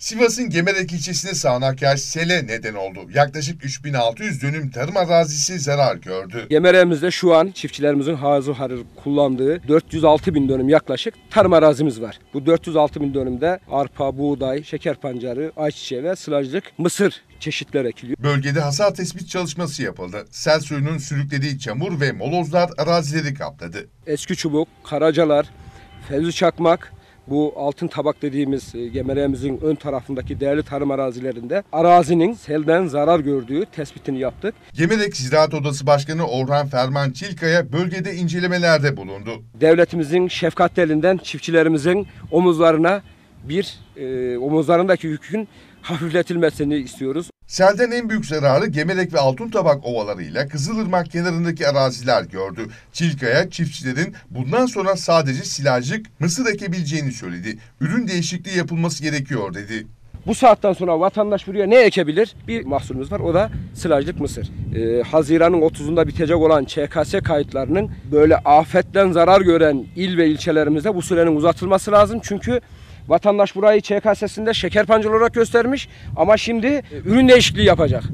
Sivas'ın Gemerek ilçesinde sağanak yağış sele neden oldu. Yaklaşık 3600 dönüm tarım arazisi zarar gördü. Gemereğimizde şu an çiftçilerimizin hazır harır kullandığı 406 bin dönüm yaklaşık tarım arazimiz var. Bu 406 bin dönümde arpa, buğday, şeker pancarı, ayçiçeği ve sılajlık mısır çeşitler ekiliyor. Bölgede hasar tespit çalışması yapıldı. Sel suyunun sürüklediği çamur ve molozlar arazileri kapladı. Eski çubuk, karacalar, fevzi çakmak, bu altın tabak dediğimiz e, gemereğimizin ön tarafındaki değerli tarım arazilerinde arazinin selden zarar gördüğü tespitini yaptık. Gemerek Ziraat Odası Başkanı Orhan Ferman Çilkaya bölgede incelemelerde bulundu. Devletimizin şefkatli elinden çiftçilerimizin omuzlarına bir e, omuzlarındaki yükün hafifletilmesini istiyoruz. Selden en büyük zararı Gemerek ve Altuntabak ovalarıyla Kızılırmak kenarındaki araziler gördü. Çilkaya çiftçilerin bundan sonra sadece silajlık mısır ekebileceğini söyledi. Ürün değişikliği yapılması gerekiyor dedi. Bu saatten sonra vatandaş buraya ne ekebilir? Bir mahsulümüz var o da sılajlık mısır. Ee, Haziran'ın 30'unda bitecek olan ÇKS kayıtlarının böyle afetten zarar gören il ve ilçelerimizde bu sürenin uzatılması lazım. Çünkü vatandaş burayı ÇKS'sinde şeker pancarı olarak göstermiş ama şimdi e, ürün değişikliği yapacak.